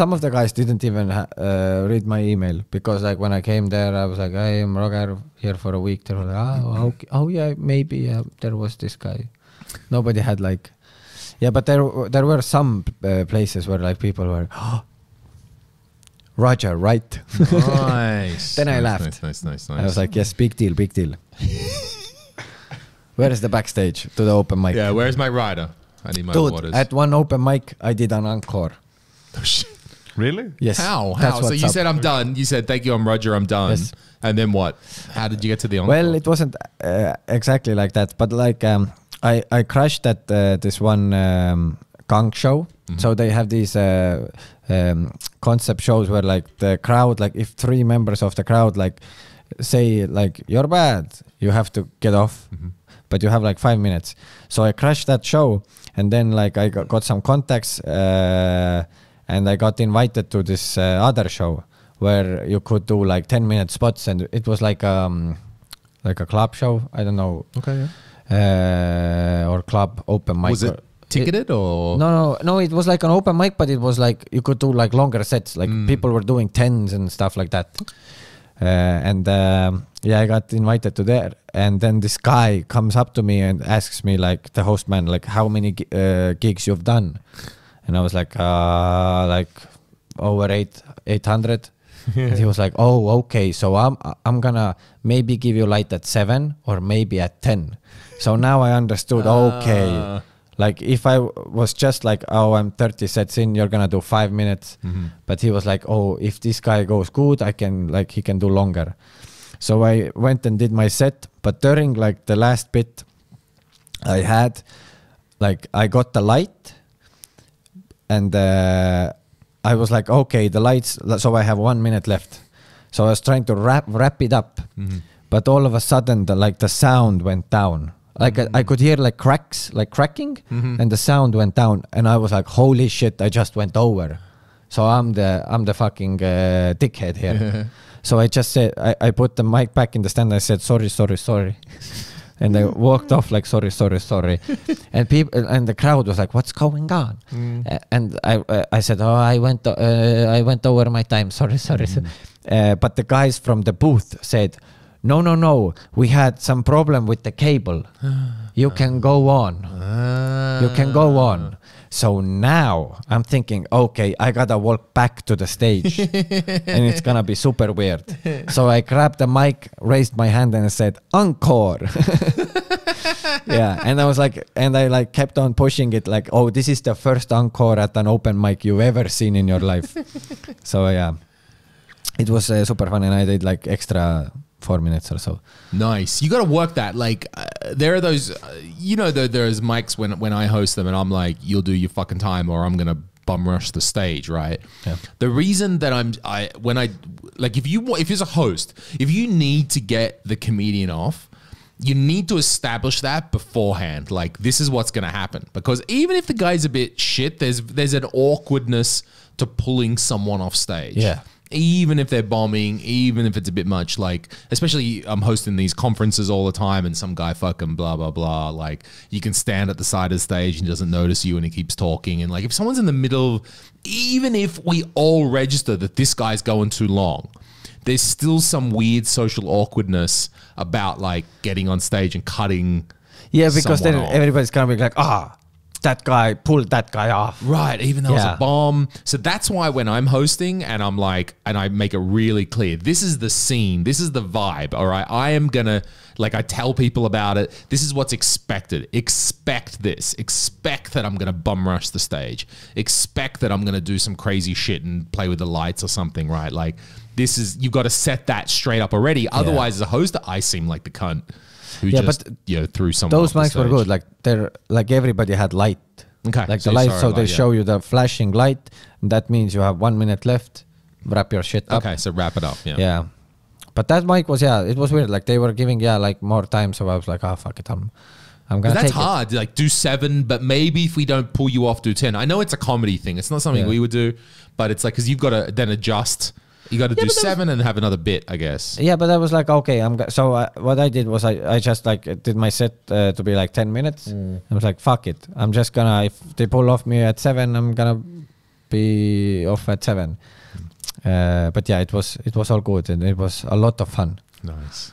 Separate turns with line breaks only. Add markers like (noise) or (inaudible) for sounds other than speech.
some of the guys didn't even uh, read my email because like when I came there, I was like, "I am Roger here for a week." They were like, "Oh, okay. oh yeah, maybe uh, there was this guy." Nobody had like, yeah, but there w- there were some uh, places where like people were, oh, Roger, right?
nice. (laughs)
Then I
Nice,
laughed.
Nice, nice, nice, nice.
I was like, yes, big deal, big deal. (laughs) Where is the backstage to the open mic?
yeah, where's my rider? I need my
Dude,
waters.
at one open mic, I did an encore.
Really?
Yes.
How?
that's
How? So
what's
you
up.
said I'm done. You said thank you, I'm Roger, I'm done.
Yes.
And then what? How did you get to the encore?
Well, it wasn't uh, exactly like that, but like um, I I crashed at uh, this one um, gang show. So they have these uh, um, concept shows where like the crowd, like if three members of the crowd like say like you're bad, you have to get off, but you have like five minutes. So I crashed that show, and then like I got, got some contacts, uh, and I got invited to this uh, other show where you could do like 10 minute spots and it was like um like a club show i don't know
okay. Yeah.
uh, or club open mic
Was it ticketed or?
no no no it was like an open mic but it was like you could do like longer sets like
Mm.
people were doing tens and stuff like that uh, and um, yeah i got invited to there and then this guy comes up to me and asks me like the host man like how many uh, gigs you've done and i was like uh like over eight 800 (laughs) and he was like oh okay so i'm i'm gonna maybe give you light at seven or maybe at 10 so now i understood okay
Ah.
like if I was just like, oh, I'm 30 sets in, you're gonna do five minutes. But he was like, oh, if this guy goes good, I can like he can do longer. So I went and did my set, but during like the last bit, I had like I got the light, and uh, I was like, okay, the lights. So I have one minute left. So I was trying to wrap wrap it up, but all of a sudden, the like the sound went down. Like I, I could hear like cracks, like cracking, and the sound went down, and I was like, "Holy shit!" I just went over. So I'm the I'm the fucking uh, dickhead here. (laughs) so I just said I, I put the mic back in the stand. I said, "Sorry, sorry, sorry," (laughs) and I walked off like, "Sorry, sorry, sorry," (laughs) and people and the crowd was like, "What's going on?" Uh, and I uh, I said, "Oh, I went uh, I went over my time. Sorry, sorry." so- (laughs) Uh, but the guys from the booth said, "No, no, no. We had some problem with the cable. (gasps) You can go on. You can go on." So now I'm thinking, okay, I gotta walk back to the stage, (laughs) and it's gonna be super weird. So I grabbed the mic, raised my hand, and I said, "Encore." (laughs) yeah, and I was like, and I like kept on pushing it, like, oh, this is the first encore at an open mic you've ever seen in your life. (laughs) so yeah, it was uh, super fun, and I did like extra four minutes or so.
Nice. You got to work that. Like, uh, there are those, uh, you know, there, there's mics when when I host them, and I'm like, you'll do your fucking time, or I'm gonna bum rush the stage, right?
Yeah.
The reason that I'm, I when I like, if you if as a host, if you need to get the comedian off. You need to establish that beforehand. Like this is what's going to happen because even if the guy's a bit shit, there's there's an awkwardness to pulling someone off stage
Yeah.
Even if they're bombing, even if it's a bit much, like especially I'm hosting these conferences all the time, and some guy fucking blah blah blah. Like you can stand at the side of the stage and he doesn't notice you, and he keeps talking. And like if someone's in the middle, even if we all register that this guy's going too long, there's still some weird social awkwardness about like getting on stage and cutting.
Yeah, because then
off.
everybody's gonna be like, ah, that guy pulled that guy off.
Right, even though it was a bomb. So that's why when I'm hosting and I'm like, and I make it really clear, this is the scene, this is the vibe. All right, I am gonna like I tell people about it. This is what's expected. Expect this. Expect that I'm gonna bum rush the stage. Expect that I'm gonna do some crazy shit and play with the lights or something. Right, like this is you've got to set that straight up already. Otherwise, as a host, I seem like the cunt who
Yeah,
just
but
you know threw someone.
Those mics were good. Like they're like everybody had light.
Okay,
Like
so
the light, so they
light, yeah.
show you the flashing light. And that means you have one minute left. Wrap your shit up.
Okay, so wrap it up. Yeah.
Yeah. But that mic was yeah, it was weird. Like they were giving yeah like more time, so I was like, oh fuck it, I'm, I'm gonna
that's
take it.
hard. Like do seven, but maybe if we don't pull you off, do ten. I know it's a comedy thing. It's not something
Yeah.
we would do, but it's like because you've got to then adjust. You got to do
but was-
seven and have another bit, I guess.
Yeah, but I was like, okay, I'm go- so uh, what I did was I, I just like did my set uh, to be like ten minutes.
Mm.
I was like, fuck it, I'm just gonna if they pull off me at seven, I'm gonna be off at seven. Uh, but yeah, it was it was all good and it was a lot of fun.
Nice.